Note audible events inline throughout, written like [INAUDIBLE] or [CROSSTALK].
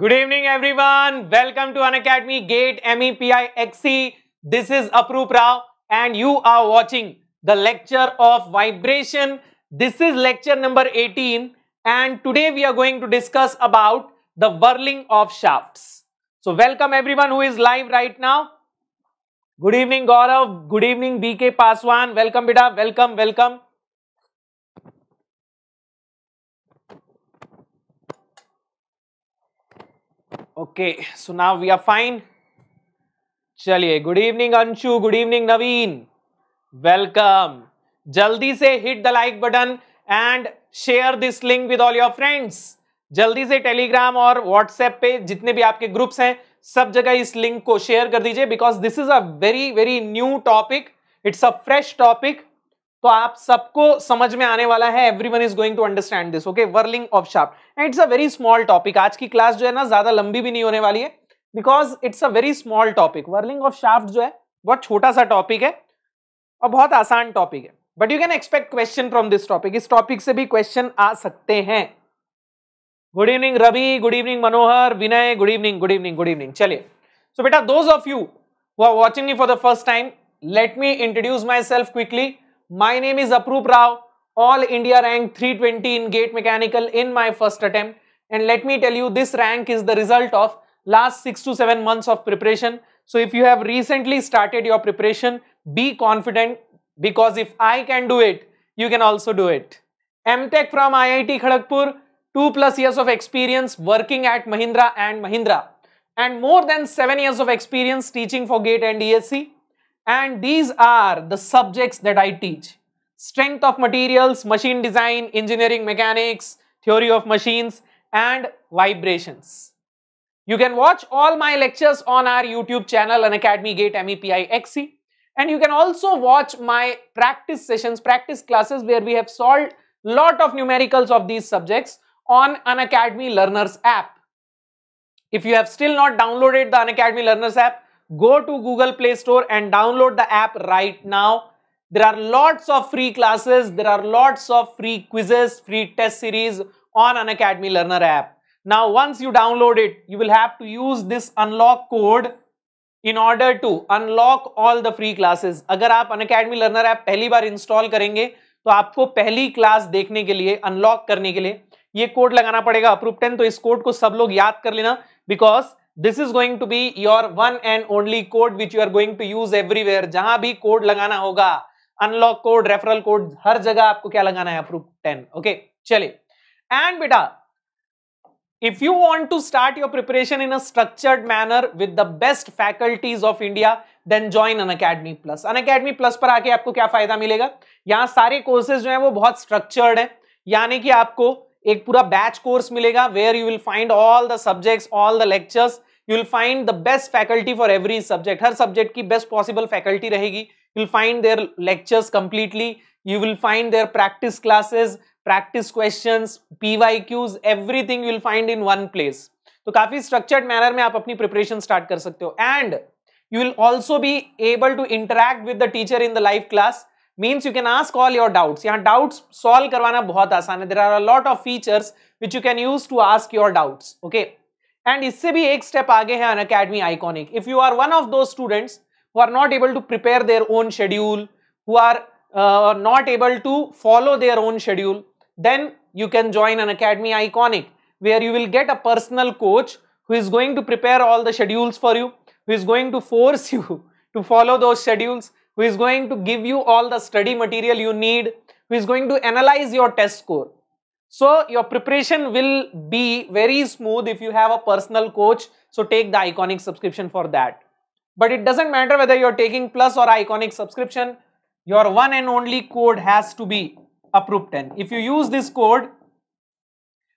Good evening, everyone. Welcome to Unacademy Gate MEPI XC. This is Aprup Rao, and you are watching the lecture of vibration. This is lecture number 18, and today we are going to discuss about the whirling of shafts. So, welcome everyone who is live right now. Good evening, Gaurav. Good evening, BK Paswan. Welcome, beta. Welcome, welcome. Okay so now we are fine चलिए good evening Anshu good evening Naveen welcome जल्दी से hit the like button and share this link with all your friends जल्दी से Telegram और WhatsApp पे जितने भी आपके ग्रुप्स हैं, सब जगह इस लिंक को शेयर कर दीजिए because this is a very very new topic it's a fresh topic तो आप सबको समझ में आने वाला है everyone is going to understand this okay whirling of sharp and it's a very small topic आज की क्लास जो है ना, ज़्यादा लंबी भी नहीं होने वाली है because it's a very small topic whirling of shaft जो है, बहुत छोटा सा टॉपिक है और बहुत आसान टॉपिक है. But you can expect question from this topic इस टॉपिक से भी क्वेश्चन आ सकते हैं. Good evening Ravi good evening Manohar Vinay good evening good evening good evening चलिए. सो बेटा those of you who are watching me for the first time let me introduce myself quickly My name is Aprup Rao, all India rank 320 in gate mechanical in my first attempt. And let me tell you, this rank is the result of last 6 to 7 months of preparation. So if you have recently started your preparation, be confident because if I can do it, you can also do it. MTech from IIT Kharagpur, 2 plus years of experience working at Mahindra and Mahindra and more than 7 years of experience teaching for GATE and ESC and these are the subjects that I teach. Strength of materials, machine design, engineering mechanics, theory of machines and vibrations. You can watch all my lectures on our YouTube channel Unacademy Gate MEPI XC and you can also watch my practice sessions, practice classes where we have solved lot of numericals of these subjects on Unacademy Learners app. If you have still not downloaded the Unacademy Learners app, go to Google Play Store and download the app right now. There are lots of free classes. There are lots of free quizzes, free test series on Unacademy Learner app. Now, once you download it, you will have to use this unlock code in order to unlock all the free classes. अगर आप Unacademy Learner app पहली बार install करेंगे तो आपको पहली class देखने के लिए अनलॉक करने के लिए ये कोड लगाना पड़ेगा अप्रूव टेन तो इस कोड को सब लोग याद कर लेना because this is going to be your one and only code which you are going to use everywhere जहाँ भी कोड लगाना होगा अनलॉक कोड रेफरल कोड हर जगह आपको क्या लगाना है? अप्रूव टेन ओके चलिए। एंड बेटा, if you want to start your preparation in a structured manner with the best faculties of India, then join an academy plus. An academy plus पर आके आपको क्या फ़ायदा मिलेगा? यहाँ सारे कोर्सेज जो है वो बहुत स्ट्रक्चर्ड है। यानी कि आपको एक पूरा बैच कोर्स मिलेगा where you will find all the subjects all the lectures you'll find the best faculty for every subject her subject की बेस्ट पॉसिबल फैकल्टी रहेगी. You'll find there lectures completely you will find there practice classes practice question P Y Qs everything you'll find in one place तो काफ़ी structured manner में आप अपनी preparation start कर सकते हो. And you will also be able to interact with the teacher in the live class means you can ask all your doubts यहाँ doubts solve करवाना बहुत आसान है. There are a lot of features which you can use to ask your doubts okay and इससे भी एक step आगे है Unacademy Iconic if you are one of those students who are not able to prepare their own schedule who are not able to follow their own schedule then you can join Unacademy Iconic where you will get a personal coach who is going to prepare all the schedules for you who is going to force you to follow those schedules who is going to give you all the study material you need who is going to analyse your test score so your preparation will be very smooth if you have a personal coach. So take the iconic subscription for that. But it doesn't matter whether you're taking plus or iconic subscription. Your one and only code has to be approved 10. If you use this code,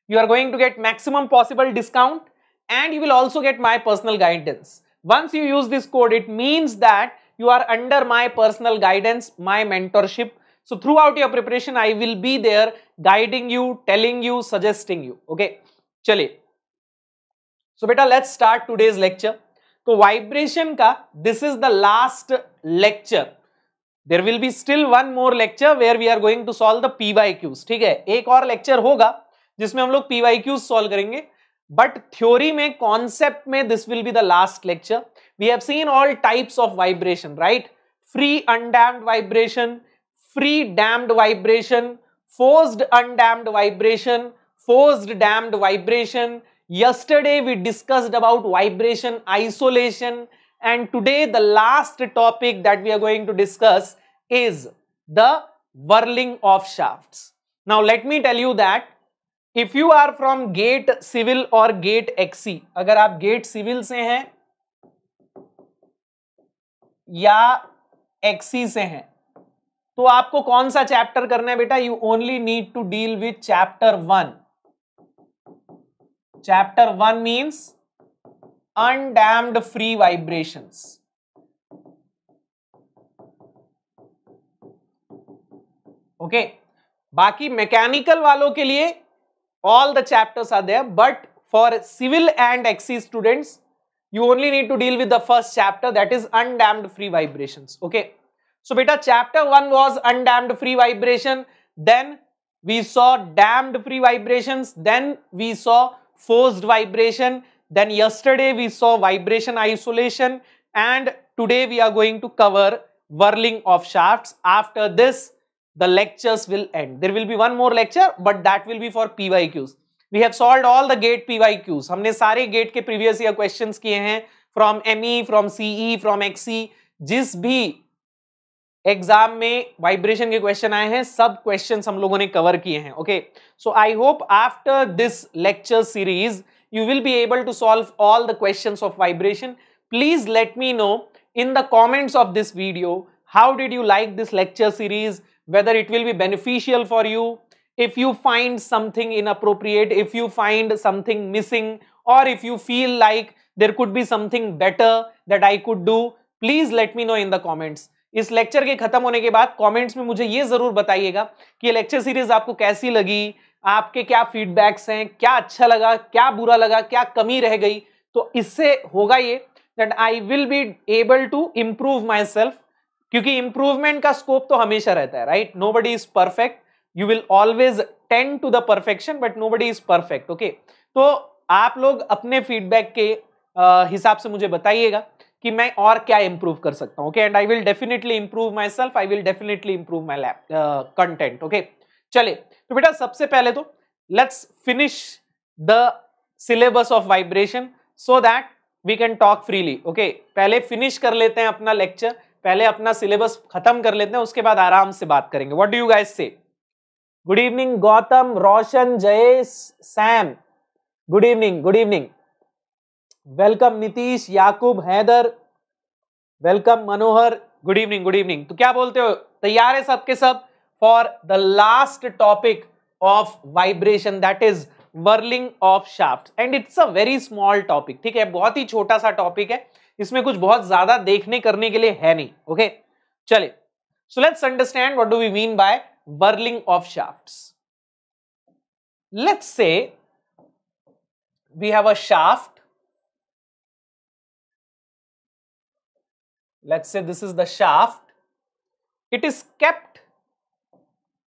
you are going to get maximum possible discount and you will also get my personal guidance. Once you use this code, it means that you are under my personal guidance, my mentorship so throughout your preparation, I will be there guiding you, telling you, suggesting you. Okay, चलिए. So beta, let's start today's lecture. तो vibration का this is the last lecture. There will be still one more lecture where we are going to solve the PYQs. ठीक है एक और lecture होगा जिसमें हम लोग PYQs solve करेंगे बट थ्योरी में कॉन्सेप्ट में this will be the last lecture we have seen all types of vibration right free undamped vibration free damped vibration, forced undamped vibration, forced damped vibration. Yesterday we discussed about vibration isolation and today the last topic that we are going to discuss is the whirling of shafts. Now let me tell you that if you are from gate civil or gate XC, अगर आप gate civil से हैं या XC से हैं तो आपको कौन सा चैप्टर करना है बेटा? You only need to deal with chapter one chapter one means undamped free vibrations okay बाकी मैकेनिकल वालों के लिए all the chapters are there but for civil and X E students you only need to deal with the first chapter, that is undamped free vibrations. Okay? So beta chapter 1 was undamped free vibration. Then we saw damped free vibrations. Then we saw forced vibration. Then yesterday we saw vibration isolation. And today we are going to cover whirling of shafts. After this, the lectures will end. There will be one more lecture, but that will be for PYQs. We have solved all the gate PYQs. हमने सारे gate के previous year questions किए हैं from ME, from CE, from XE. जिस भी exam में vibration के question आए हैं सब क्वेश्चंस हम लोगों ने कवर किए हैं okay so I hope after this lecture series you will be able to solve all the questions of vibration please let me know in the comments of this video how did you like this lecture series whether it will be beneficial for you if you find something inappropriate if you find something missing or if you feel like there could be something better that i could do please let me know in the comments इस lecture के खत्म होने के बाद comments में मुझे ये ज़रूर बताइएगा कि ये लेक्चर सीरीज़ आपको कैसी लगी, आपके क्या फीडबैक्स हैं, क्या अच्छा लगा, क्या बुरा लगा, क्या कमी रह गई। तो इससे होगा ये that I will be able to improve myself क्योंकि इंप्रूवमेंट का स्कोप तो हमेशा रहता है right nobody is perfect you will always tend to the perfection but nobody is perfect okay तो आप लोग अपने फीडबैक के हिसाब से मुझे बताइएगा। कि मैं और क्या इंप्रूव कर सकता हूँ okay and I will definitely improve myself I will definitely improve my lab content okay चले तो बेटा सबसे पहले तो let's finish the syllabus of vibration so that we can talk freely okay पहले फिनिश कर लेते हैं अपना लेक्चर पहले अपना सिलेबस खत्म कर लेते हैं, उसके बाद आराम से बात करेंगे। What do you guys say good evening Gautam Roshan Jayesh Sam good evening good evening welcome Nitish, Yakub, Haider. Welcome Manohar. Good evening good evening. तो क्या बोलते हो? तैयार है सबके सब? For the last topic of vibration that is whirling of shaft and it's a very small topic ठीक है? बहुत ही छोटा सा टॉपिक है। इसमें कुछ बहुत ज़्यादा देखने, करने के लिए है नहीं ओके? चले so let's understand what do we mean by whirling of shafts let's say we have a shaft let's say this is the shaft it is kept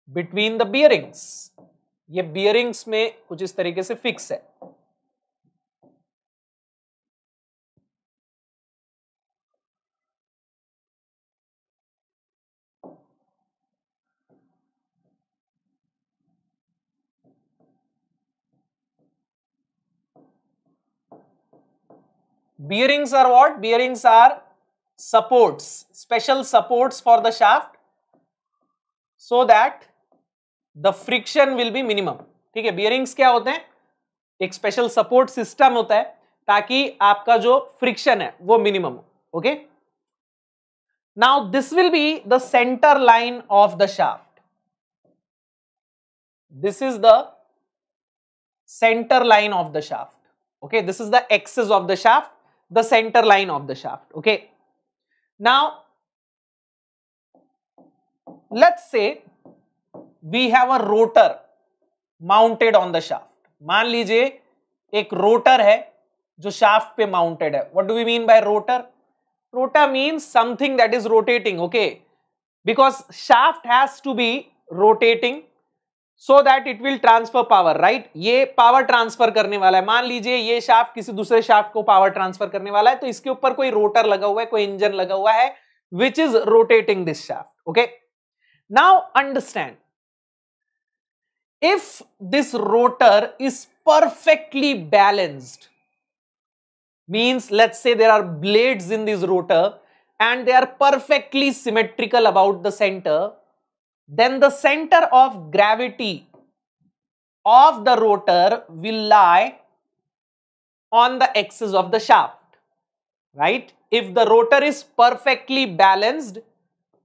between the bearings ये bearings में कुछ इस तरीके से fix है bearings are what bearings are supports, special supports for the shaft so that the friction will be minimum. ठीक है bearings क्या होते हैं एक स्पेशल सपोर्ट सिस्टम होता है ताकि आपका जो फ्रिक्शन है वो मिनिमम हो okay now this will be the centre line of the shaft this is the center line of the shaft okay this is the axis of the shaft the center line of the shaft okay Now, let's say we have a rotor mounted on the shaft. मान लीजिए एक rotor है जो shaft पे mounted है what do we mean by rotor rotor means something that is rotating okay because shaft has to be rotating so that it will transfer power right ये power transfer करने वाला है। मान लीजिए ये शाफ्ट किसी दूसरे शाफ्ट को पावर ट्रांसफ़र करने वाला है तो इसके ऊपर कोई रोटर लगा हुआ है, कोई इंजन लगा हुआ है which is rotating this shaft okay now understand if this rotor is perfectly balanced means let's say there are blades in this rotor and they are perfectly symmetrical about the center then the center of gravity of the rotor will lie on the axis of the shaft right? If the rotor is perfectly balanced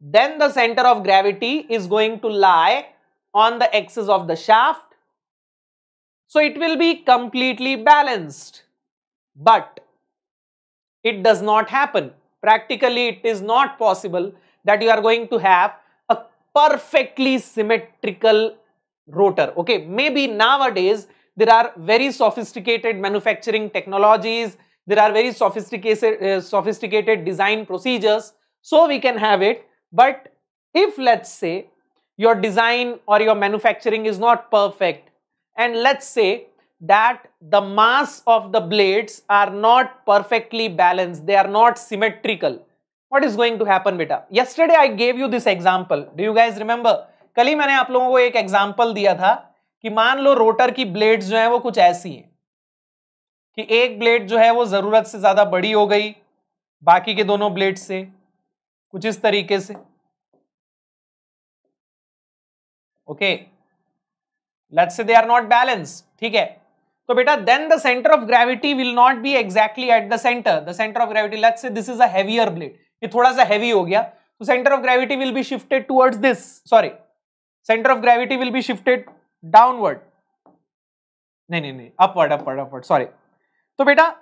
then the center of gravity is going to lie on the axis of the shaft. So it will be completely balanced. But it does not happen. Practically, it is not possible that you are going to have perfectly symmetrical rotor. Okay, maybe nowadays there are very sophisticated manufacturing technologies, there are very sophisticated, uh, sophisticated design procedures, so we can have it. But if let's say your design or your manufacturing is not perfect, and let's say that the mass of the blades are not perfectly balanced they are not symmetrical what is going to happen beta yesterday i gave you this example. Do you guys remember? कल ही मैंने आप लोगों को एक example दिया था कि मान लो रोटर की ब्लेड्स जो है वो कुछ ऐसी हैं, कि एक ब्लेड जो है वो ज़रूरत से ज़्यादा बड़ी हो गई बाकी के दोनों ब्लेड से, कुछ इस तरीके से। Okay let's say they are not balance ठीक है? तो बेटा then the centre of gravity will not be exactly at the centre the centre of gravity let's say this is a heavier blade ये थोड़ा सा हैवी हो गया। तो centre of gravity will be shifted towards this sorry centre of gravity will be shifted downward नहीं नहीं नहीं. Upward upward upward sorry तो बेटा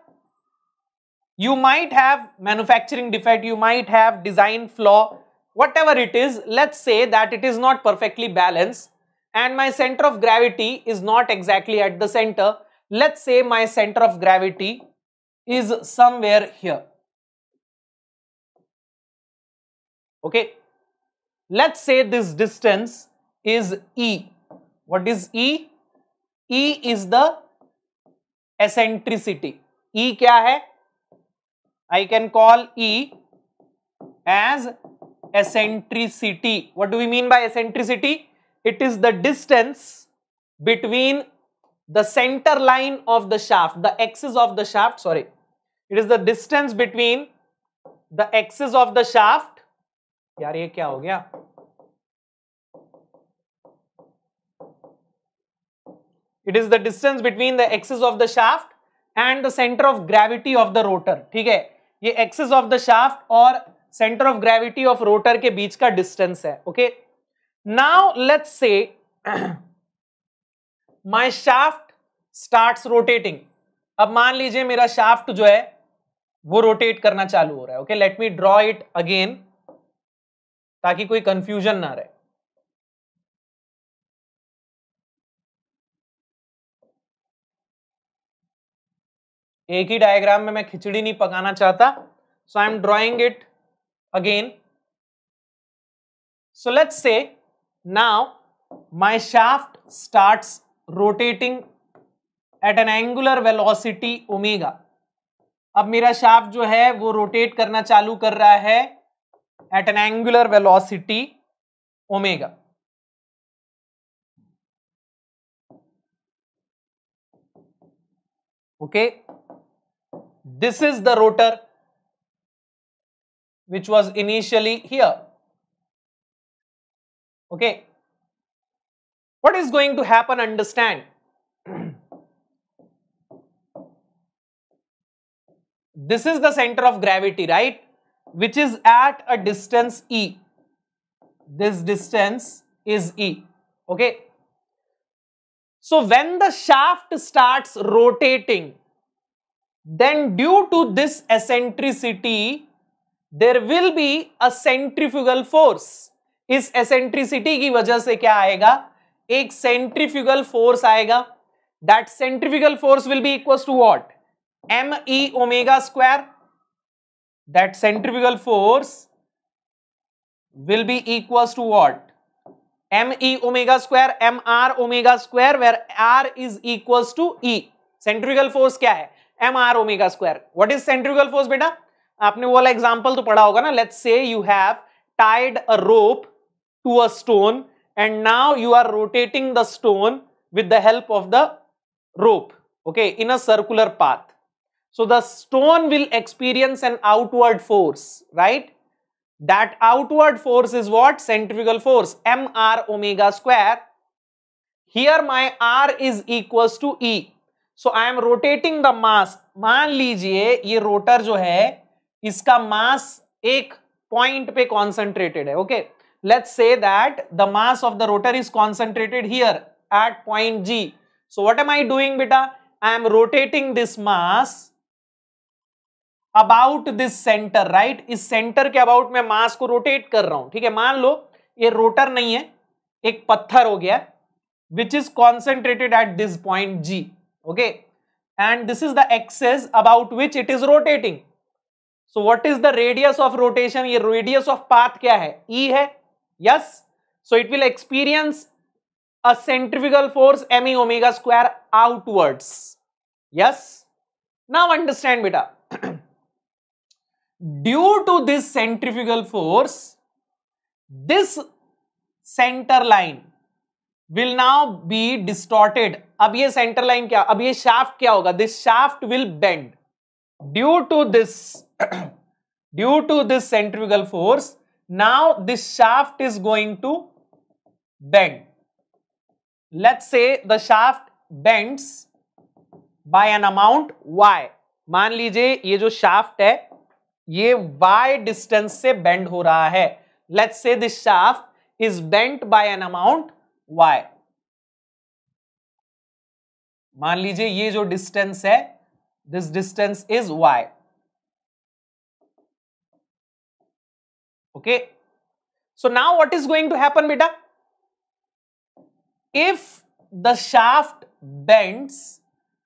you might have manufacturing defect you might have design flaw what ever it is let's say that it is not perfectly balance and my centre of gravity is not exactly at the centre let's say my centre of gravity is somewhere here Okay. Let's say this distance is E. What is E? E is the eccentricity. E kya hai? I can call E as eccentricity. What do we mean by eccentricity? It is the distance between the center line of the shaft, the axis of the shaft, sorry, it is the distance between the axis of the shaft. यार ये क्या हो गया? It is the distance between the axis of the shaft and the centre of gravity of the rotor ठीक है? ये axis of the shaft और centre of gravity of rotor के बीच का डिस्टेंस है okay now let's say my shaft starts rotating अब मान लीजिए मेरा शाफ्ट जो है, वो रोटेट करना चालू हो रहा है okay let me draw it again ताकि कोई कंफ्यूजन ना रहे। एक ही डायग्राम में मैं खिचड़ी नहीं पकाना चाहता so I am drawing it again so let's say now my shaft starts rotating at an angular velocity omega अब मेरा शाफ्ट जो है वो रोटेट करना चालू कर रहा है। at an angular velocity omega. Okay, this is the rotor which was initially here. Okay, what is going to happen? Understand [CLEARS THROAT] this is the center of gravity, right? which is at a distance e this distance is e okay so when the shaft starts rotating then due to this eccentricity there will be a centrifugal force इस eccentricity की वजह से क्या आएगा एक centrifugal force आएगा that centrifugal force will be equal to what M E omega square That centrifugal force will be equal to what m e omega square m r omega square where r is equals to e centrifugal force क्या है m r omega square what is centrifugal force बेटा आपने वो वाला example तो पढ़ा होगा ना let's say you have tied a rope to a stone and now you are rotating the stone with the help of the rope okay in a circular path so the stone will experience an outward force right that outward force is what? Centrifugal force, mr omega square. Here my r is equals to E. So I am rotating the mass. मान लीजिए ये rotor जो है इसका मास एक point पे concentrated है okay let's say that the mass of the rotor is concentrated here at point G so what am I doing बेटा I am rotating this mass about this centre right इस centre के about में mass को rotate कर रहा हूँ, ठीक है? मान लो, ये रोटर नहीं है, एक पत्थर हो गया which is concentrated at this point G okay and this is the axis about which it is rotating so what is the radius of rotation ये रेडियस ऑफ़ पाथ क्या है? ई e है yes so it will experience a centrifugal force m e omega square outwards yes now understand बेटा due to this centrifugal force this centre line will now be distorted अब ये centre line क्या, अब ये shaft क्या होगा? This shaft will bend due to this due to this centrifugal force now this shaft is going to bend let say the shaft bends by an amount y मान लीजिए ये जो shaft है ये y डिस्टेंस से bend हो रहा है. Let's say this shaft is bent by an amount y. मान लीजिए ये जो डिस्टेंस है this distance is y. Okay so now what is going to happen बेटा? If the shaft bends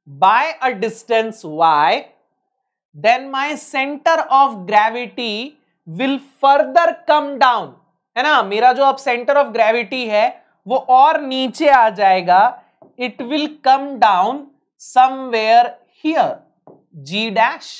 by a distance y then my center of gravity will further come down. है ना? मेरा जो अब सेंटर ऑफ़ ग्रेविटी है, वो और नीचे आ जाएगा। It will come down somewhere here G dash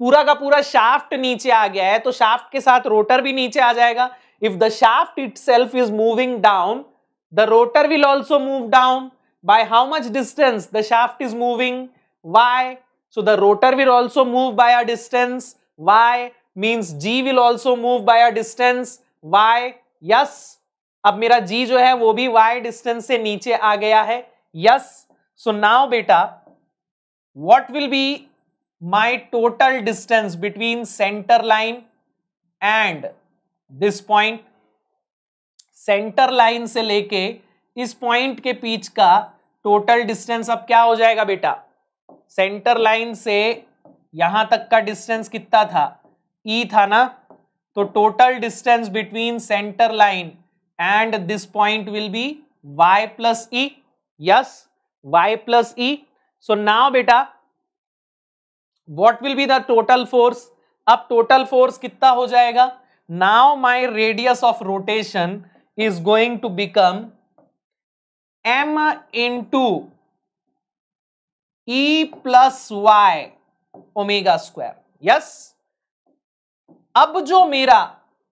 पूरा का पूरा शाफ्ट नीचे आ गया है तो शाफ्ट के साथ रोटर भी नीचे आ जाएगा। If the shaft itself is moving down the rotor will also move down by how much distance the shaft is moving y So the rotor will also move by a distance y means g will also move by a distance y. Yes. अब मेरा g जो है वो भी y distance से नीचे आ गया है yes. So now बेटा what will be my total distance between center line and this point centre line से लेके इस पॉइंट के बीच का टोटल डिस्टेंस अब क्या हो जाएगा बेटा सेंटर लाइन से यहाँ तक का डिस्टेंस कितना था? ई e था ना? तो total distance between centre line and this point will be y plus e yes y plus e so now बेटा what will be the total force अब टोटल फोर्स कितना हो जाएगा? Now my radius of rotation is going to become m into e plus y omega square yes अब जो मेरा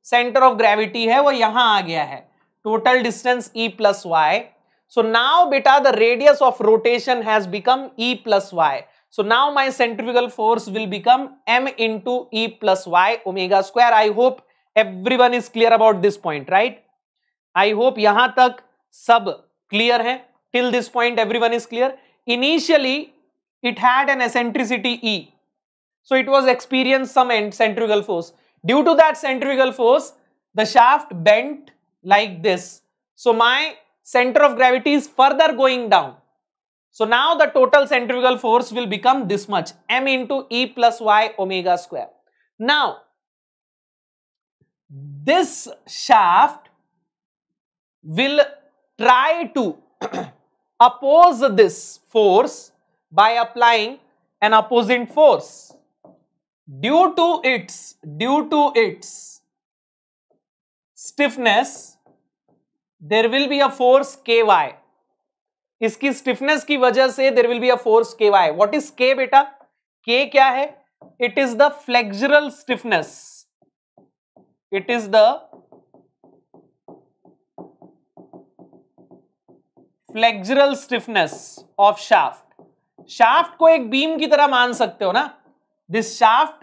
centre of gravity है, वो यहाँ आ गया है। Total distance e plus y so now बेटा the radius of rotation has become e plus y so now my centrifugal force will become m into e plus y omega square I hope everyone is clear about this point right I hope यहाँ तक सब clear है. Till this point everyone is clear initially it had an eccentricity E. So it was experienced some centrifugal force. Due to that centrifugal force, the shaft bent like this. So my center of gravity is further going down. So now the total centrifugal force will become this much, m into E plus y omega square. Now, this shaft will try to [CLEARS THROAT] oppose this force by applying an opposing force. Due to its, due to its stiffness will be a force k y इसकी stiffness की वजह से there will be a force k y what is k बेटा? के क्या है? It is the flexural stiffness it is the flexural stiffness of shaft shaft को एक बीम की तरह मान सकते हो ना? This shaft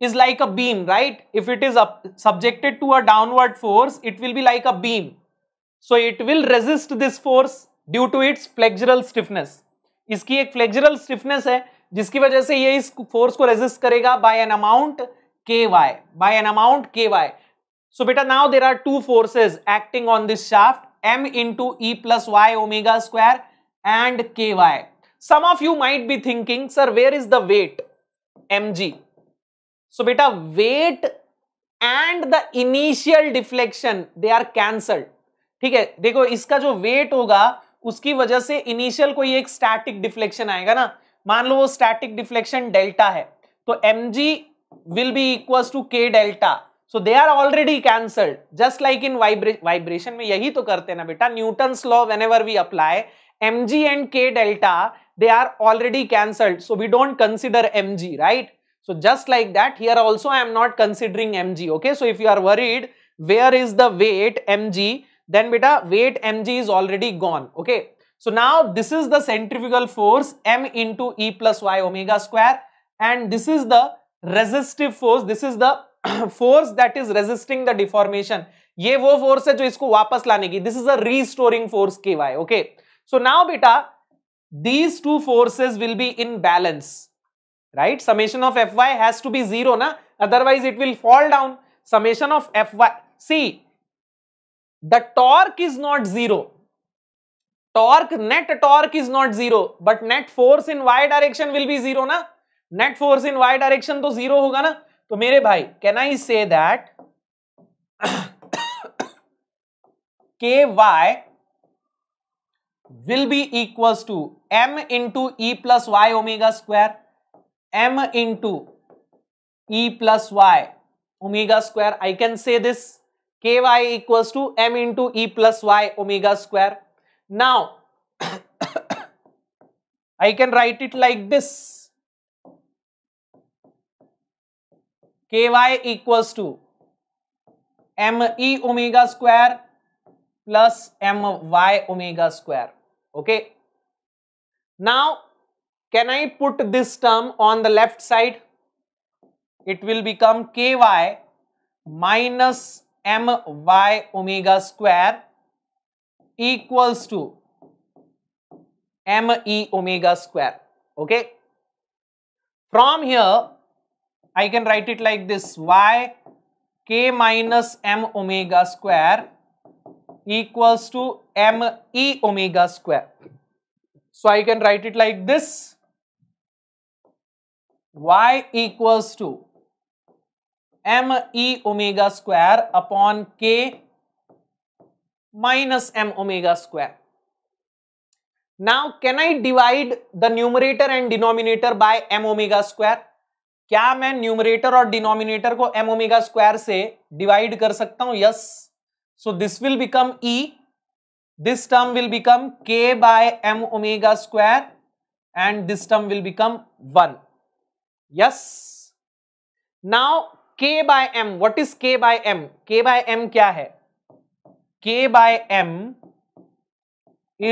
like a beam right? If it is up, subjected to a downward force it will be like a beam. So it will resist this force due to its flexural stiffness. इसकी एक flexural stiffness है जिसकी वजह से ये इस force को resist करेगा by an amount k y by an amount k y so बेटा now there are two forces acting on this shaft m into e plus y omega square and k y some of you might be thinking sir where is the weight m g so बेटा weight and the initial deflection they are cancelled ठीक है? देखो, इसका जो wait होगा, उसकी वजह से इनिशियल कोई एक स्टैटिक डिफ्लेक्शन आएगा ना। मान लो वो स्टैटिक डिफ्लेक्शन डेल्टा है। तो m g will be equal to k delta so they are already cancelled just like in vibration में यही तो करते हैं ना बेटा। Newton law whenever we apply m g and के delta they are already cancelled so we don't consider M G right So just like that, here also I am not considering mg. Okay, so if you are worried, where is the weight mg? Then beta weight mg is already gone. Okay, so now this is the centrifugal force m into e plus y omega square, and this is the resistive force. This is the [CLEARS THROAT] force that is resisting the deformation. ये वो force है जो इसको वापस लाने की this is a restoring force K Y okay so now बेटा These two forces will be in balance right summation of fy has to be zero na otherwise it will fall down summation of fy see the torque is not zero torque net torque is not zero but net force in y direction will be zero na net force in y direction to zero hoga na to mere bhai can i say that ky will be equals to m into e plus y omega square m into e plus y omega square. I can say this ky equals to m into e plus y omega square. Now, [COUGHS] I can write it like this. ky equals to me omega square plus my omega square. Okay. Now, can I put this term on the left side? It will become ky minus my omega square equals to me omega square. Okay. From here, I can write it like this y k minus m omega square equals to me omega square. So I can write it like this y equals to m e omega square upon k minus m omega square. Now can I divide the numerator and denominator by m omega square? क्या मैं numerator और denominator को m omega square से divide कर सकता हूँ yes so this will become e this term will become k by m omega square and this term will become 1 yes now k by m what is k by m k by m kya hai k by m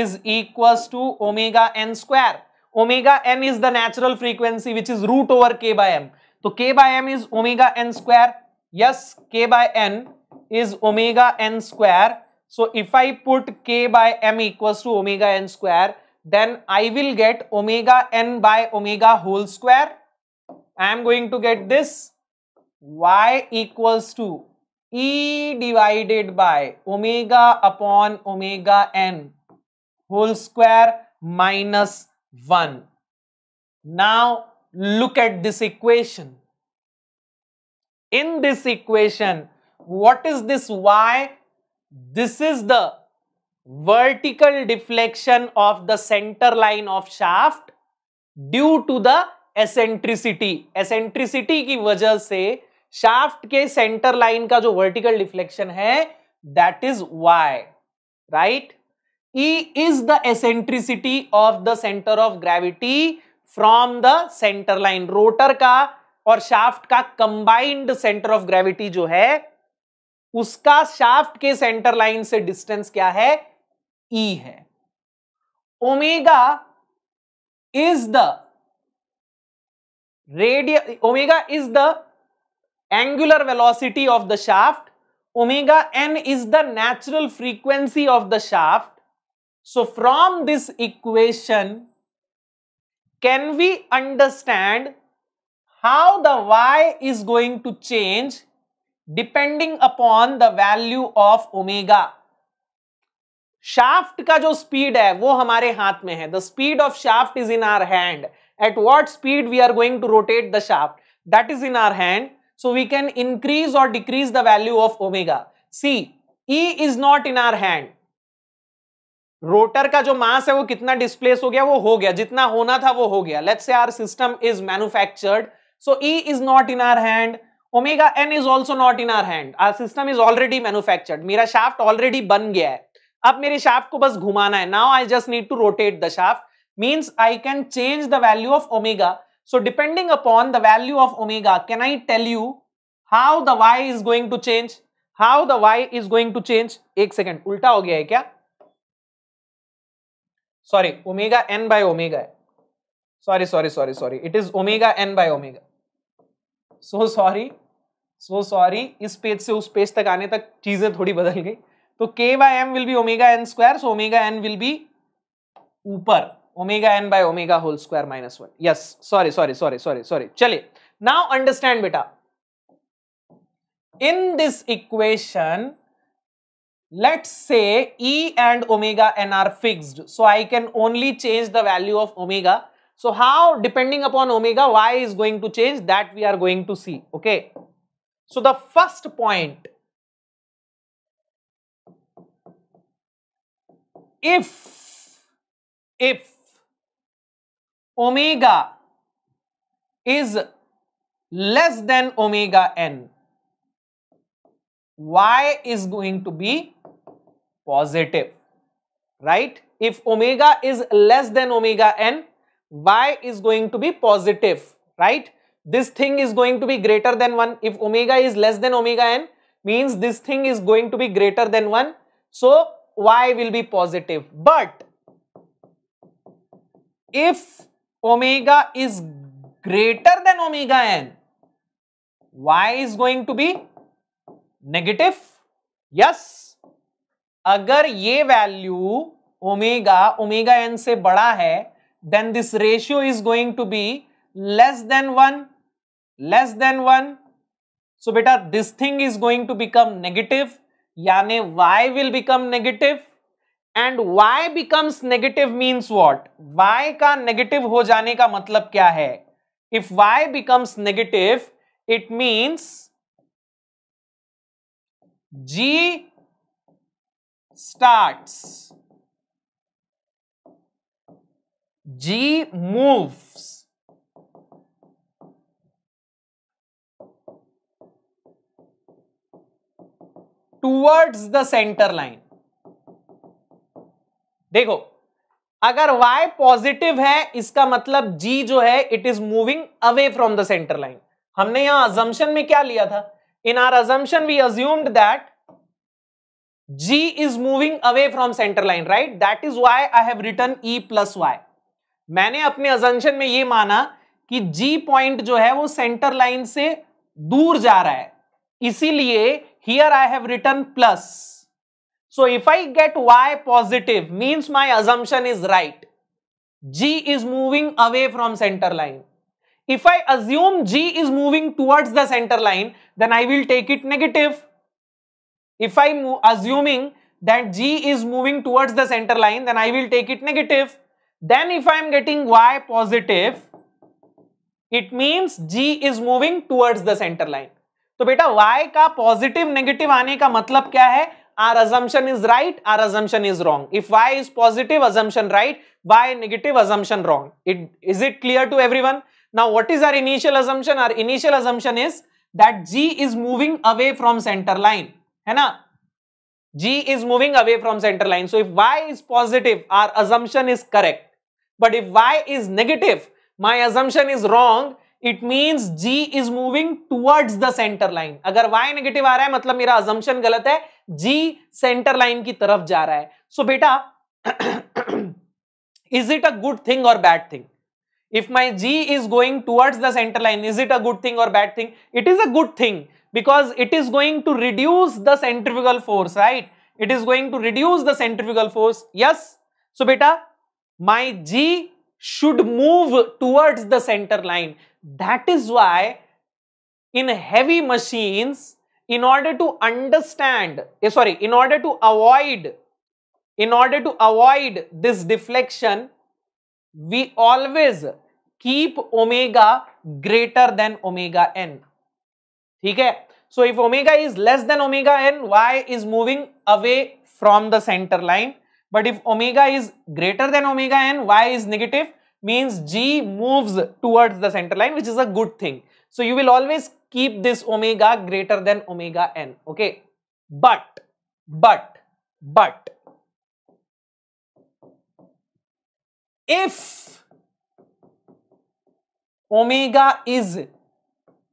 is equals to omega n square omega n is the natural frequency which is root over k by m so k by m is omega n square yes k by n is omega n square so if i put k by m equals to omega n square then i will get omega n by omega whole square I am going to get this y equals to e divided by omega upon omega n whole square minus 1. Now look at this equation. In this equation, what is this y? This is the vertical deflection of the center line of shaft due to the eccentricity eccentricity की वजह से shaft के centre line का जो vertical deflection है that is y right e is the eccentricity of the center of gravity from the center line rotor का और shaft का कंबाइंड सेंटर ऑफ़ ग्रेविटी जो है उसका शाफ्ट के सेंटर लाइन से डिस्टेंस क्या है? ई e है। Omega is the radius omega is the angular velocity of the shaft, omega n is the natural frequency of the shaft. So from this equation, can we understand how the y is going to change depending upon the value of omega shaft का जो speed है, वो हमारे हाथ में है। The speed of shaft is in our hand at what speed we are going to rotate the shaft that is in our hand so, we can increase or decrease the value of omega. See e is not in our hand. Rotor का जो mass है, वो कितना displace हो गया? वो हो गया। जितना होना था, वो हो गया। Let's say our system is manufactured so E is not in our hand. Omega N is also not in our hand our system is already manufactured मेरा शाफ्ट ऑलरेडी बन गया है। अब मेरे शाफ्ट को बस घुमाना है। Now I just need to rotate the shaft means I can change the value of omega so depending upon the value of omega can I tell you how the y is going to change how the y is going to change एक second उल्टा हो गया है क्या? Sorry omega n by omega sorry sorry sorry sorry it is omega n by omega so sorry so sorry इस page से उस page तक आने तक चीज़ें थोड़ी बदल गई। तो k by m will be omega n square so omega n will be ऊपर। Omega n by omega whole square minus one yes sorry sorry sorry sorry sorry चलिए नाउ अंडरस्टैंड बेटा। In this equation let's say e and omega n are fixed, so i can only change the value of omega So how depending upon omega y is going to change that we are going to see okay. So the first point if if omega is less than omega n y is going to be positive right if omega is less than omega n y is going to be positive, right? This thing is going to be greater than 1. If omega is less than omega n, means this thing is going to be greater than 1. So, y will be positive. But, if omega is greater than omega n, y is going to be negative. Yes. अगर ये value omega omega n से बड़ा है then this ratio is going to be less than 1 less than 1 so beta this thing is going to become negative यानी y will become negative and y becomes negative means what y का negative हो जाने का मतलब क्या है if y becomes negative it means g starts G moves. towards the centre line देखो, अगर y पॉजिटिव है, इसका मतलब g जो है it is moving away from the centre line हमने यहाँ अजम्पन में क्या लिया था? In our assumption we assumed that g is moving away from centre line right that is why I have written e plus y मैंने अपने अजंशन में यह माना कि जी पॉइंट जो है वो सेंटर लाइन से दूर जा रहा है। इसीलिए here I have written plus so if I get y positive means my assumption is right G is moving away from centre line if I assume G is moving towards the centre line then I will take it negative if I assuming that G is moving towards the centre line then I will take it negative then if I am getting y positive, it means g is moving towards the center line. तो बेटा y का positive negative आने का मतलब क्या है our assumption is right our assumption is wrong if y is positive assumption right y negative assumption wrong it is it clear to everyone now what is our initial assumption our initial assumption is that g is moving away from center line है ना G is moving away from center line. So if Y is positive, our assumption is correct. But if Y is negative, my assumption is wrong. It means G is moving towards the center line. अगर Y negative आ रहा है मतलब मेरा assumption गलत है G center line की तरफ़ जा रहा है So बेटा is it a good thing or bad thing? If my G is going towards the center line, is it a good thing or bad thing? It is a good thing because it is going to reduce the centrifugal force, right? It is going to reduce the centrifugal force. Yes. So beta, my G should move towards the center line. That is why in heavy machines, in order to understand, eh, sorry, in order to avoid, in order to avoid this deflection, we always keep omega greater than omega n. ठीक है so if omega is less than omega n y is moving away from the center line but if omega is greater than omega n y is negative means g moves towards the center line which is a good thing so you will always keep this omega greater than omega n okay but but but if omega is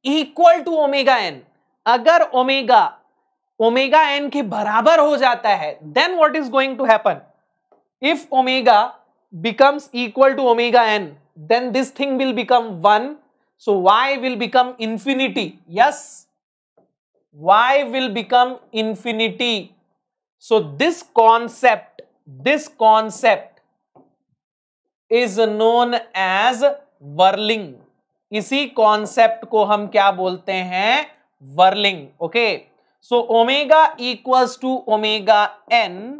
equal to omega N अगर omega omega n के बराबर हो जाता है then what is going to happen if omega becomes equal to omega n then this thing will become one so y will become infinity yes y will become infinity so this concept this concept is known as whirling इसी concept को हम क्या बोलते हैं? Whirling okay okay? So omega equals to omega n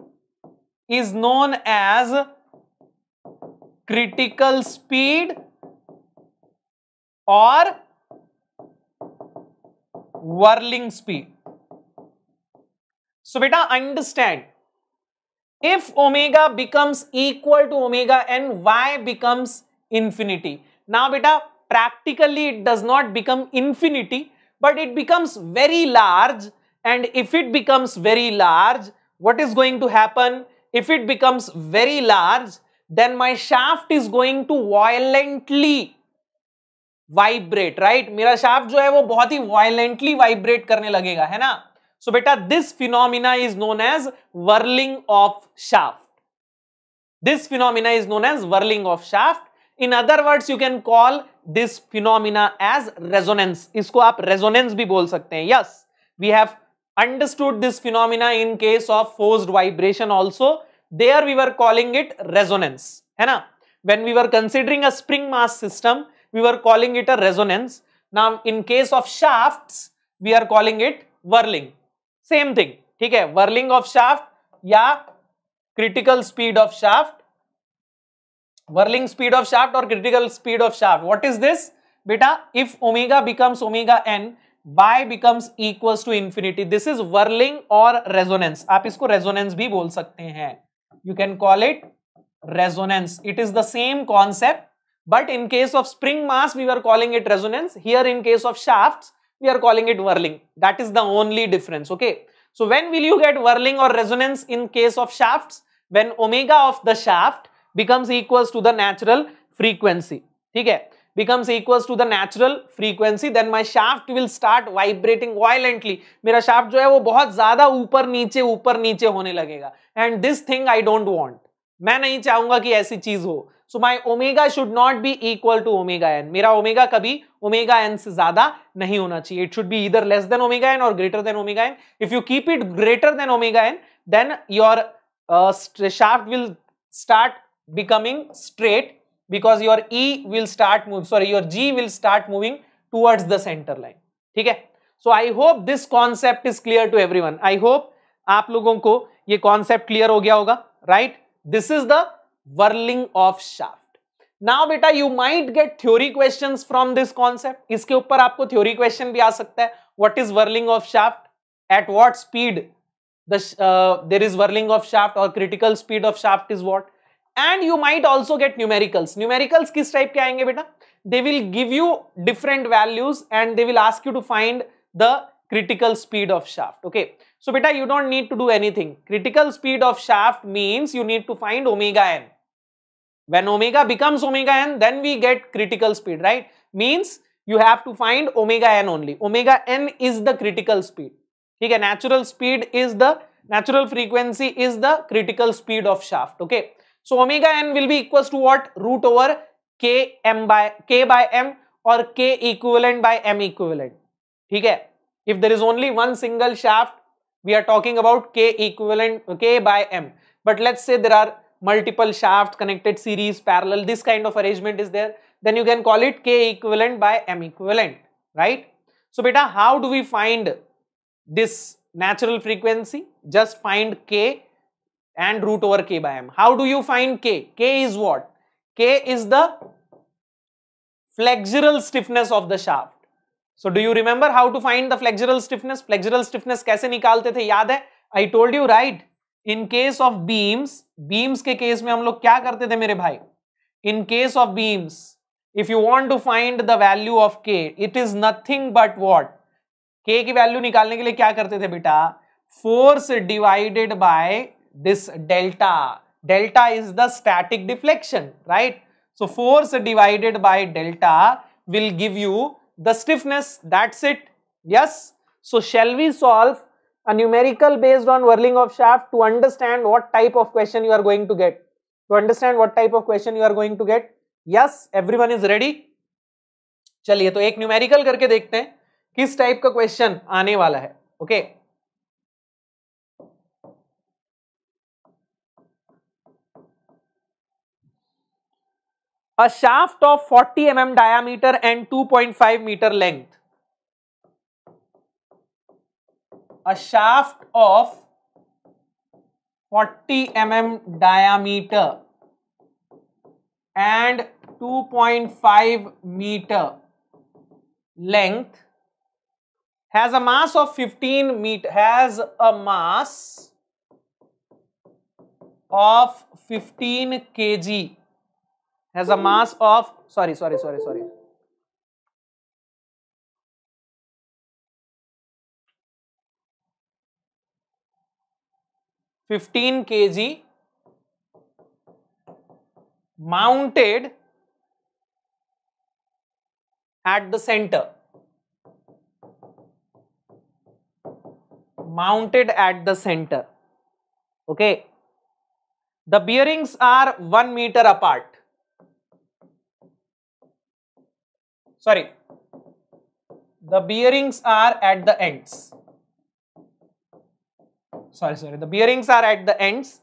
is known as critical speed or whirling speed. So beta understand if omega becomes equal to omega n y becomes infinity. Now beta practically it does not become infinity but it becomes very large and if it becomes very large what is going to happen if it becomes very large then my shaft is going to violently vibrate right मेरा shaft जो है वो बहुत ही violently vibrate करने लगेगा है ना so बेटा this phenomena is known as whirling of shaft this phenomena is known as whirling of shaft in other words you can call this phenomena as resonance इसको आप resonance भी बोल सकते हैं yes we have understood this phenomena in case of forced vibration also there we were calling it resonance है ना when we were considering a spring mass system we were calling it a resonance now in case of shafts we are calling it whirling same thing ठीक है whirling of shaft या critical speed of shaft whirling speed of shaft or critical speed of shaft what is this beta if omega becomes omega n y becomes equals to infinity this is whirling or resonance आप इसको resonance भी बोल सकते हैं you can call it resonance it is the same concept but in case of spring mass we were calling it resonance here in case of shafts we are calling it whirling that is the only difference okay so when will you get whirling or resonance in case of shafts when omega of the shaft becomes equals to the natural frequency ठीक है becomes equals to the natural frequency then my shaft will start vibrating violently मेरा shaft जो है वो बहुत ज़्यादा ऊपर नीचे ऊपर नीचे होने लगेगा and this thing I don't want मैं नहीं चाहूँगा कि ऐसी चीज़ हो so my omega should not be equal to omega n मेरा omega कभी omega n से ज़्यादा नहीं होना चाहिए should be either less than omega n or greater than omega n if you keep it greater than omega n then your uh, shaft will start becoming straight because your E will start move sorry your G will start moving towards the center line ठीक है so I hope this concept is clear to everyone I hope आप लोगों को ये concept clear हो गया होगा right this is the whirling of shaft now beta you might get theory questions from this concept इसके ऊपर आपको theory question भी आ सकता है what is whirling of shaft at what speed the uh, there is whirling of shaft or critical speed of shaft is what and you might also get numericals numericals kis type ke aayenge beta they will give you different values and they will ask you to find the critical speed of shaft. Okay. So beta, you don't need to do anything. Critical speed of shaft means you need to find omega n. When omega becomes omega n, then we get critical speed, right? Means you have to find omega n only. Omega n is the critical speed. Okay, natural speed is the natural frequency is the critical speed of shaft. Okay. So omega n will be equals to what? Root over k m by k by m or k equivalent by m equivalent. Okay. If there is only one single shaft, we are talking about k equivalent k by m. But let's say there are multiple shafts connected series parallel this kind of arrangement is there then you can call it k equivalent by m equivalent right so beta how do we find this natural frequency just find k and root over k by m how do you find k k is what k is the flexural stiffness of the shaft so do you remember how to find the flexural stiffness flexural stiffness kaise nikalte the yaad hai i told you right in case of beams beams के case में हम लोग क्या करते थे मेरे भाई in case of beams if you want to find the value of k it is nothing but what k की वैल्यू निकालने के लिए क्या करते थे बेटा force divided by this delta delta is the static deflection right so force divided by delta will give you the stiffness that's it yes so shall we solve a numerical based on whirling of shaft to understand what type of question you are going to get. To understand what type of question you are going to get. Yes, everyone is ready. चलिए तो एक numerical करके देखते हैं किस type का question आने वाला है okay okay? A shaft of 40 mm diameter and 2.5 meter length. A shaft of 40 mm diameter and 2.5 meter length has a mass of 15 meter has a mass of 15 kg has a mass of sorry sorry sorry sorry. 15 kg mounted at the center. Mounted at the center. Okay. The bearings are 1 meter apart sorry the bearings are at the ends sorry, sorry, the bearings are at the ends.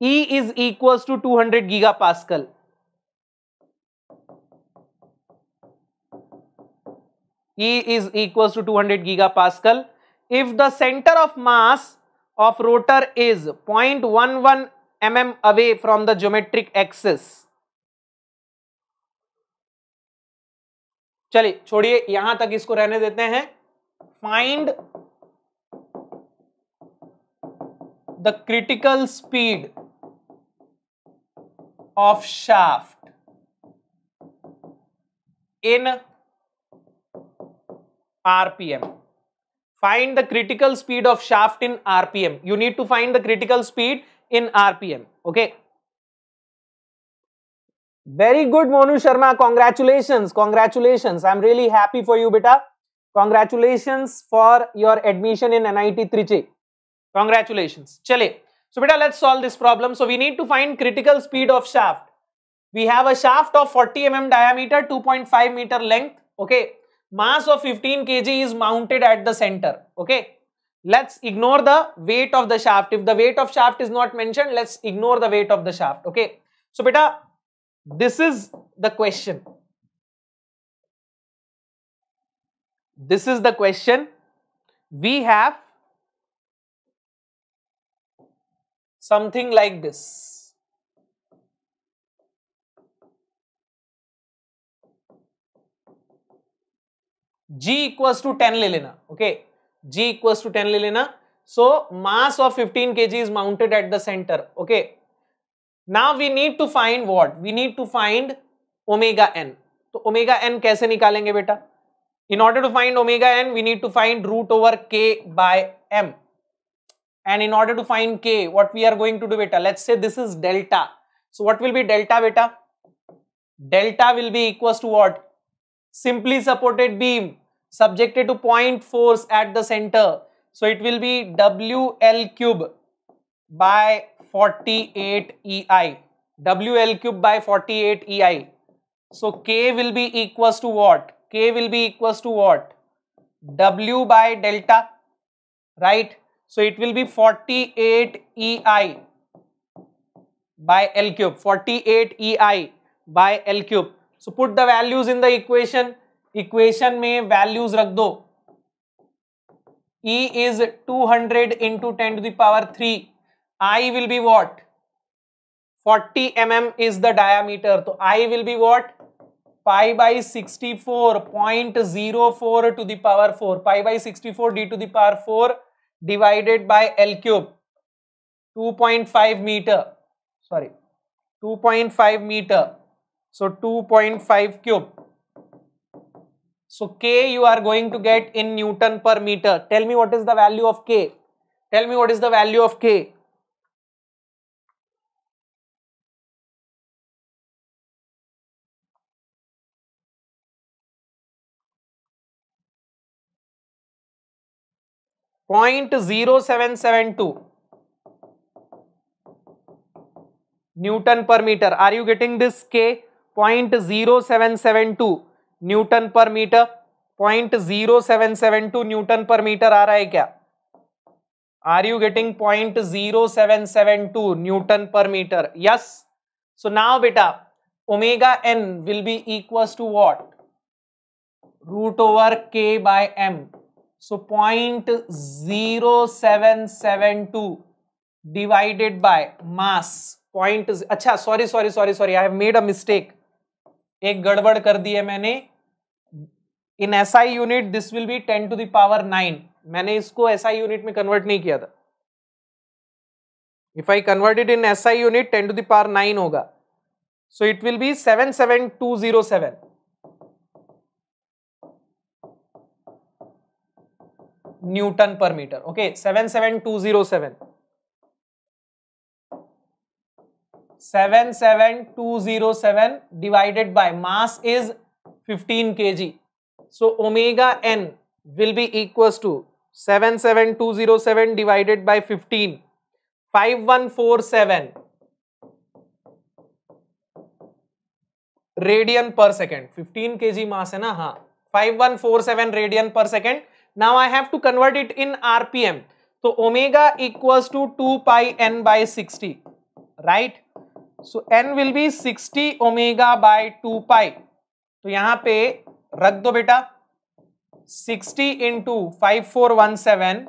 E is equals to 200 gigapascal. E is equals to 200 gigapascal. If the center of mass of rotor is 0.11 mm away from the geometric axis, चलिए, छोड़िए, यहाँ तक इसको रहने देते हैं। Find the critical speed of shaft in RPM find the critical speed of shaft in RPM you need to find the critical speed in RPM okay Very good, Monu Sharma. Congratulations. Congratulations. I'm really happy for you, beta. Congratulations for your admission in NIT Trichy. Congratulations. Chale. So beta, let's solve this problem. So we need to find critical speed of shaft. We have a shaft of 40 mm diameter, 2.5 meter length. Okay. Mass of 15 kg is mounted at the center. Okay. Let's ignore the weight of the shaft. If the weight of shaft is not mentioned, let's ignore the weight of the shaft. Okay. So beta, this is the question. This is the question. We have something like this. G equals to 10 ले लेना okay G equals to 10 ले लेना so mass of 15 kg is mounted at the center okay now we need to find what we need to find omega n तो omega n कैसे निकालेंगे बेटा In order to find omega n, we need to find root over k by m. And in order to find k, what we are going to do beta? Let's say this is delta. So what will be delta beta? Delta will be equals to what? Simply supported beam subjected to point force at the center. So it will be WL cube by 48 EI. WL cube by 48 EI. So K will be equals to what? K will be equals to what? W by delta, right? So it will be 48 EI by L cube, 48 EI by L cube. So put the values in the equation. Equation में values रख दो. E is 200 into 10 to the power 3. I will be what? 40 mm is the diameter. So I will be what? pi by 64.04 to the power 4 pi by 64 d to the power 4 divided by l cube. 2.5 meter. Sorry. 2.5 meter. So 2.5 cube. So k you are going to get in newton per meter. Tell me what is the value of k. Tell me what is the value of k point zero seven seven two newton per metre are you getting this k point zero seven seven two newton per metre point zero seven seven two newton per metre आ रहा है क्या? Are you getting point zero seven seven two newton per metre yes so now बेटा omega n will be equal to what root over k by m So 0.0772 divided by mass. Point अच्छा sorry sorry sorry sorry I have made a mistake एक गड़बड़ कर दी है मैंने। In S I unit this will be ten to the power nine मैंने इसको S I unit में कन्वर्ट नहीं किया था। If I converted in S I unit ten to the power nine होगा। So it will be seven seven two zero seven newton per metre, okay? Seven seven two zero seven seven seven two zero seven divided by mass is fifteen k g so omega n will be equal to seven seven two zero seven divided by fifteen five one four seven radian per second fifteen k g mass है ना? हाँ. Five one four seven radian per second Now I have to convert it in RPM. So omega equals to 2 pi n by 60, right? So n will be 60 omega by 2 pi. तो यहां पे रख दो बेटा 60 into 5417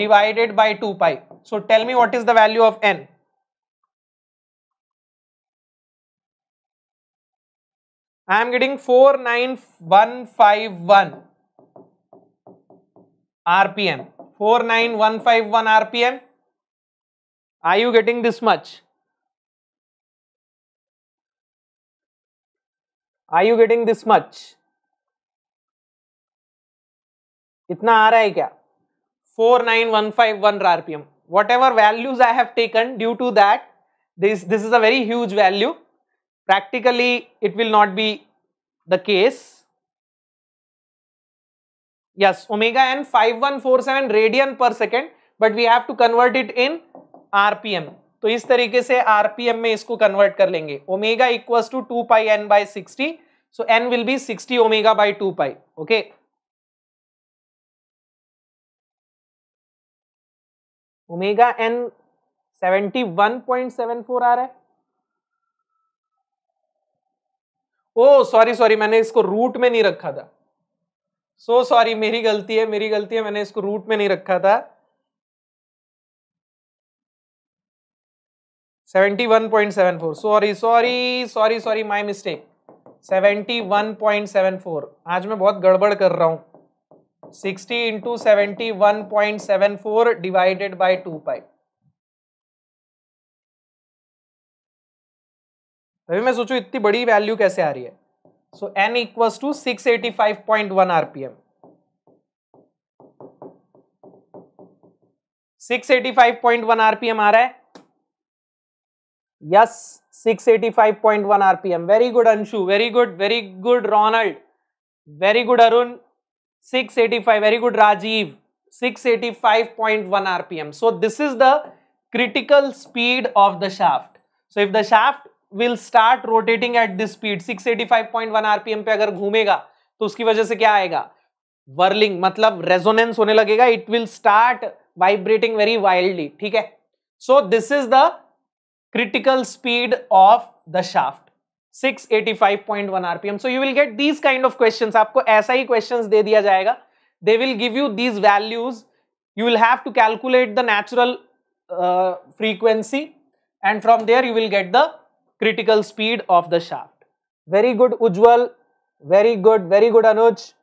divided by 2 pi. So tell me what is the value of n? I am getting 49151 RPM. 49151 RPM. Are you getting this much? Are you getting this much? इतना आ रहा है क्या 49151 RPM. Whatever values I have taken due to that, this, this is a very huge value Practically it will not be the case. Yes, omega n 5147 radian per second, but we have to convert it in rpm तो इस तरीके से RPM में इसको convert कर लेंगे। Omega equals to two pi n by sixty so n will be sixty omega by two pi okay omega n seventy one point seven four आ रहा है। ओ सॉरी सॉरी मैंने इसको रूट में नहीं रखा था। सो so, सॉरी मेरी गलती है मेरी गलती है मैंने इसको रूट में नहीं रखा था। 71.74 sorry sorry sorry sorry my mistake 71.74 आज मैं बहुत गड़बड़ कर रहा हूँ। 60 into seventy one point seven four divided by two pi अभी मैं सोचू इतनी बड़ी वैल्यू कैसे आ रही है? So n equal to six eighty five point one RPM six eighty five point one RPM आ रहा है? Yes six eighty five point one RPM very good Anshu very good very good Ronald very good Arun six eighty five very good Rajiv six eighty five point one RPM so this is the critical speed of the shaft so if the shaft will start rotating at this speed 685.1 RPM पे अगर घूमेगा तो उसकी वजह से क्या आएगा? Whirling मतलब रेजोनेंस होने लगेगा। It will start vibrating very wildly ठीक है? So this is the critical speed of the shaft 685.1 RPM so you will get these kind of question आपको ऐसा ही क्वेश्चन दे दिया जाएगा। They will give you these values you will have to calculate the natural frequency and from there you will get the critical speed of the shaft. Very good ujwal very good very good anuj.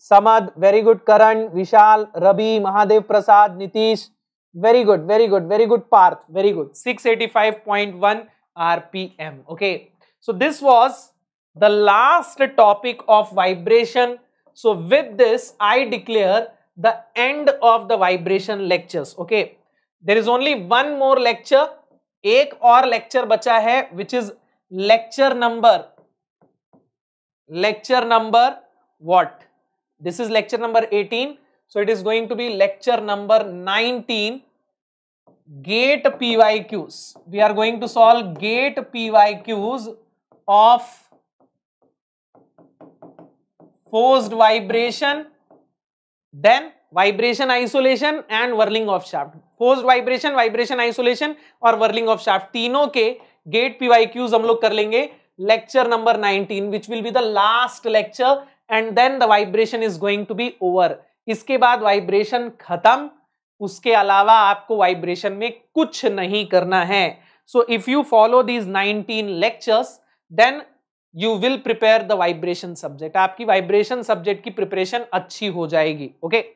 Samad very good karan vishal rabi mahadev prasad nitish. Very good very good very good parth. Very good. 685.1 rpm okay. So this was the last topic of vibration. So with this i declare the end of the vibration lectures. Okay. There is only one more lecture एक और lecture बचा है which is lecture number lecture number what this is lecture number 18 so it is going to be lecture number 19 GATE P Y Qs we are going to solve GATE P Y Qs of forced vibration then vibration isolation and whirling of shaft forced vibration vibration isolation और whirling of shaft तीनों के GATE PYQs हम लोग कर लेंगे lecture number 19 which will be the last lecture and then the vibration is going to be over इसके बाद vibration खत्म। उसके अलावा आपको वाइब्रेशन में कुछ नहीं करना है। So if you follow these 19 lectures then you will prepare the vibration subject आपकी वाइब्रेशन सब्जेक्ट की प्रिपरेशन अच्छी हो जाएगी okay okay?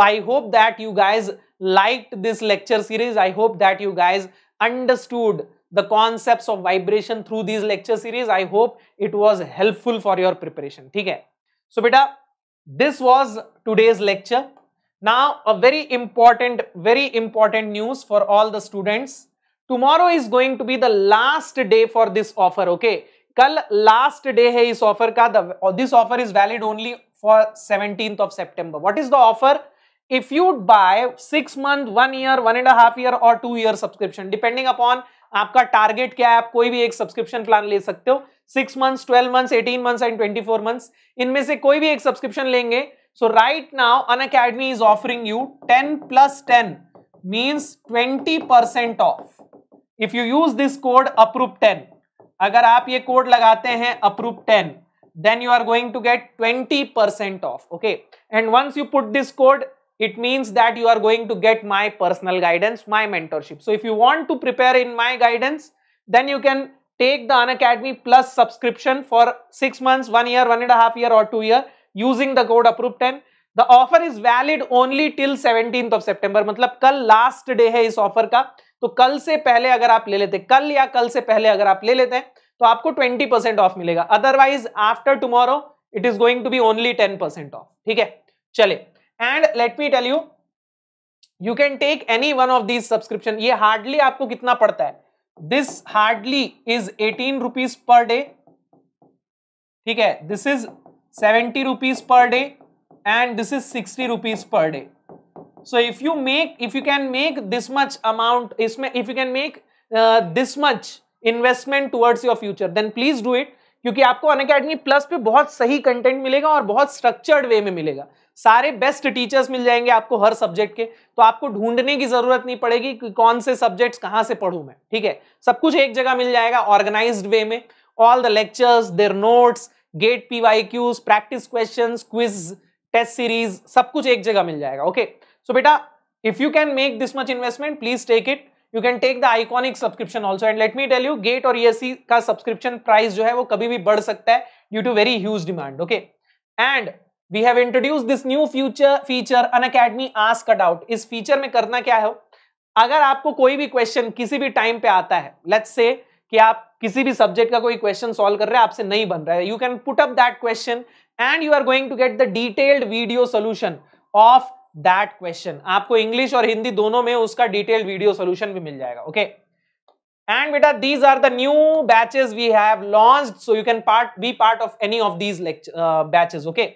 I hope that you guys like this lecture series I hope that you guys understood the concept of vibration through these lecture series I hope it was helpful for your preparation ठीक है सो बेटा this was today's lecture Now, a very important, very important news for all the students. Tomorrow is going to be the last day for this offer, okay? कल last day है इस offer का. The, this offer is valid only for 17th of September. What is the offer? if you buy six month, one year, one and a half year or two year subscription, depending upon आपका target क्या है, आप कोई भी एक subscription plan ले सकते हो। Six months twelve months eighteen months and twenty four months इनमें से कोई भी एक सब्सक्रिप्शन लेंगे। So right now Unacademy is offering you ten plus ten means twenty percent off if you use this code approve ten अगर आप ये code लगाते हैं approve ten then you are going to get twenty percent off okay and once you put this code it means that you are going to get my personal guidance my mentorship so if you want to prepare in my guidance then you can take the unacademy plus subscription for 6 months 1 year one and a half year or 2 year using the code approve ten the offer is valid only till seventeen of September मतलब कल last day है इस offer का तो कल से पहले अगर आप ले लेते कल या कल से पहले अगर आप ले लेते हैं तो आपको ट्वेंटी परसेंट ऑफ़ मिलेगा otherwise after tomorrow it is going to be only ten percent off ठीक है चले and let me tell you you can take any one of this subscription ये हार्डली आपको कितना पड़ता है? This hardly is eighteen rupees per day ठीक है? This is seventy rupees per day and this is sixty rupees per day so if you make if you can make this much amount इसमें if you can make this much investment towards your future then please do it क्योंकि आपको Unacademy plus पे बहुत सही content मिलेगा और बहुत structured way में मिलेगा। सारे बेस्ट टीचर्स मिल जाएँगे आपको हर सब्जेक्ट के। तो आपको ढूँढने की ज़रूरत नहीं पड़ेगी कि कौन से सब्जेक्ट्स कहाँ से पढ़ूं मैं, ठीक है? सब कुछ एक जगह मिल जाएगा ऑर्गेनाइज्ड वे में। All the lectures their notes GATE P Qs practice question quiz test series सब कुछ एक जगह मिल जाएगा ओके सो बेटा if you can make this much investment please take it you can take the iconic subscription also and let me tell you GATE और ESC का subscription price जो है वो कभी भी बढ़ सकता है due to very huge demand okay and we have introduce this new future feature Unacademy ask a doubt इस फीचर में करना क्या है? अगर आपको कोई भी क्वेश्चन किसी भी टाइम पे आता है लेट्स से कि आप किसी भी सब्जेक्ट का कोई क्वेश्चन सॉल्व कर रहे हैं, आपसे नहीं बन रहा है you can put up that question and you are going to get the detailed video solution of that question आपको इंग्लिश और हिंदी दोनों में उसका डिटेल्ड वीडियो सोल्यूशन भी मिल जाएगा ओके एंड बेटा these are the new batches we have launched so you can part be part of any of these batches okay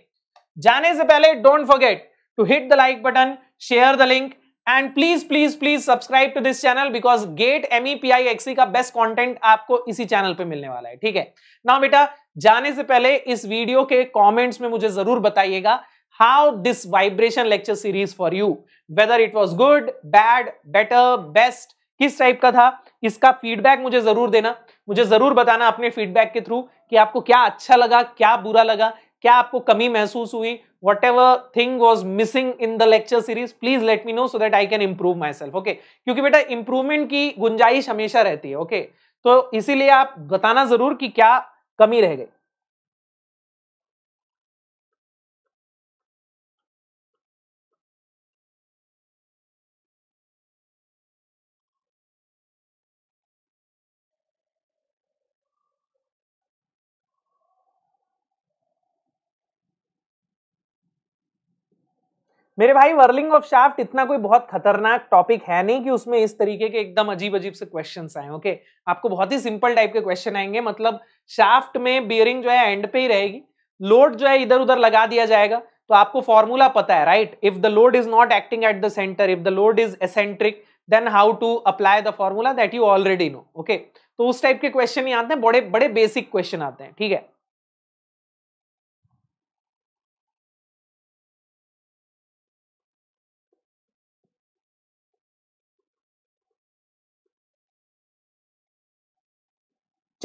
जाने से पहले don't forget to hit the like button share the link and please please please subscribe to this channel because GATE M XE का best content आपको इसी channel पे मिलने वाला है, ठीक है? ना बेटा, जाने से पहले इस वीडियो के कमेंट्स में मुझे ज़रूर बताइएगा how this vibration lecture series for you whether it was good bad better best किस टाइप का था, इसका फीडबैक मुझे ज़रूर देना। मुझे ज़रूर बताना अपने फीडबैक के थ्रू कि आपको क्या अच्छा लगा, क्या बुरा लगा क्या आपको कमी महसूस हुई? Whatever thing was missing in the lecture series please let me know so that I can improve myself okay क्योंकि बेटा इंप्रूवमेंट की गुंजाइश हमेशा रहती है ओके okay? तो इसीलिए आप बताना ज़रूर कि क्या कमी रह गई। मेरे भाई वर्लिंग ऑफ़ शाफ्ट इतना कोई बहुत खतरनाक टॉपिक है नहीं कि उसमें इस तरीके के एकदम अजीब अजीब से क्वेश्चन आए ओके आपको बहुत ही सिंपल टाइप के क्वेश्चन आएँगे मतलब शाफ्ट में बियरिंग जो है एंड पे ही रहेगी लोड जो है इधर उधर लगा दिया जाएगा तो आपको फॉर्मूला पता है right if the load is not acting at the centre if the load is eccentric then how to apply the formula that you already know okay तो उस टाइप के क्वेश्चन ही आते हैं, बड़े बड़े बेसिक क्वेश्चन आते हैं, ठीक है?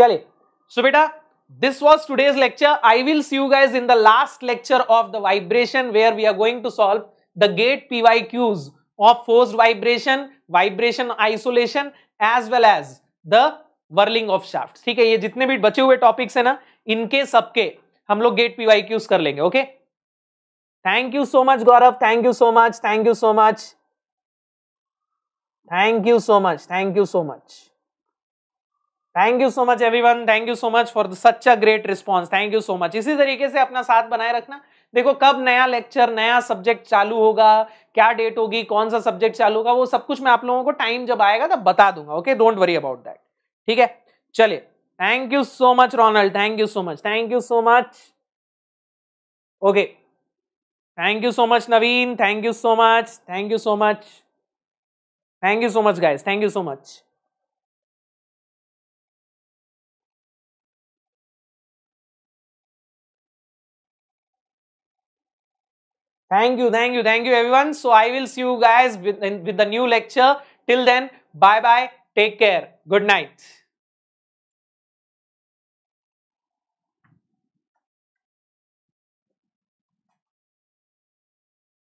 चलिए। सो बेटा this was today's lecture I will see you guys in the last lecture of the vibration where we are going to solve the GATE P Y Qs of force vibration vibration isolation as well as the whirling of shaft ठीक है ये जितने भी बचे हुए topics है ना इनके सबके हम लोग गेट पी वाई क्यूज कर लेंगे okay thank you so much Gaurav thank you so much thank you so much thank you so much thank you so much, you so much. Thank you so much everyone thank you so much for such a great response thank you so much इसी तरीके से अपना साथ बनाए रखना देखो कब नया लेक्चर नया सब्जेक्ट चालू होगा क्या डेट होगी कौन सा सब्जेक्ट चालू होगा वो सब कुछ मैं आप लोगों को टाइम जब आएगा तब बता दूँगा okay don't worry about that ठीक है चलिए thank you so much Ronald thank you so much thank you so much okay thank you so much Naveen thank you so much thank you so much thank you so much guys thank you so much Thank you, thank you, thank you everyone. So I will see you guys with, with the new lecture. Till then, bye bye. Take care. Good night.